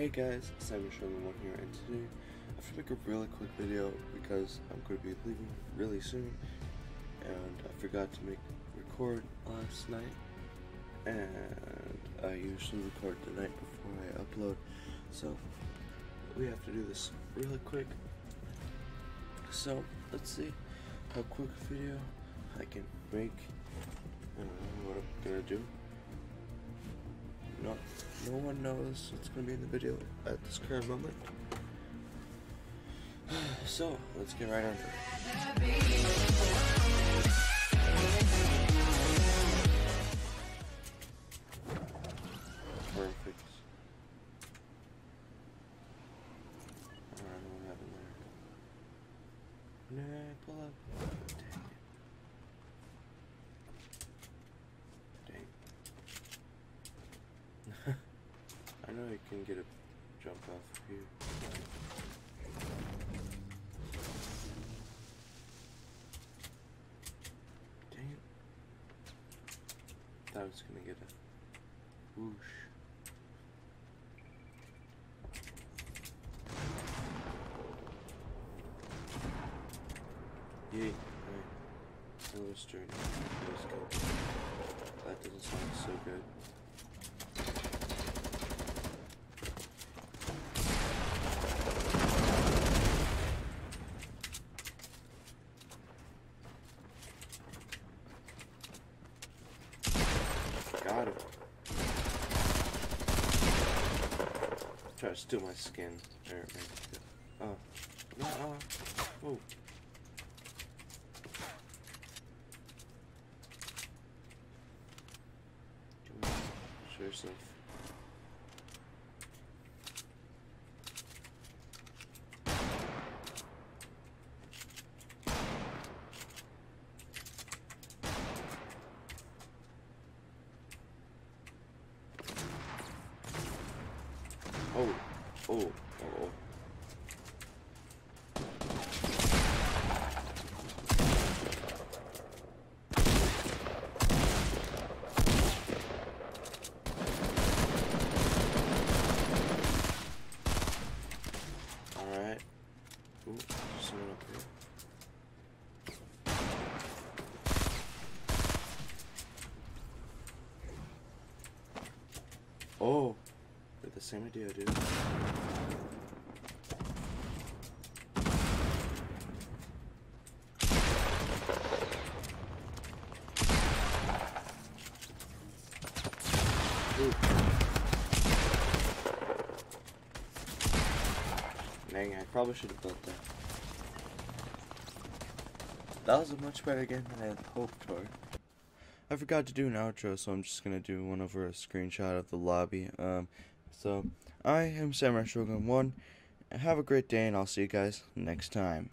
Hey guys, Samurai Shogun one here, and today I have to make a really quick video because I'm going to be leaving really soon, and I forgot to make record last night, and I usually record the night before I upload, so we have to do this really quick. So let's see how quick a video I can make. I don't know what I'm gonna do. No, no one knows what's going to be in the video at this current moment. So, let's get right on it. Perfect. Alright, what happened there? Nah, pull up. Dang it. Dang. I know you can get a jump off of here. Dang it. I was gonna get a whoosh. Yay. Alright. Silver's journey. Let's go. That doesn't sound so good. Got him. Try to steal my skin. There, right. Oh. No, oh. Oh. Come on. Show yourself. Oh, oh, oh. Alright. Ooh, there's someone up here. Oh, they're the same idea, dude. Dang, I probably should have built that. That was a much better game than I had hoped for. I forgot to do an outro, so I'm just gonna do one over a screenshot of the lobby. Um, so I am Samurai Shogun One. Have a great day, and I'll see you guys next time.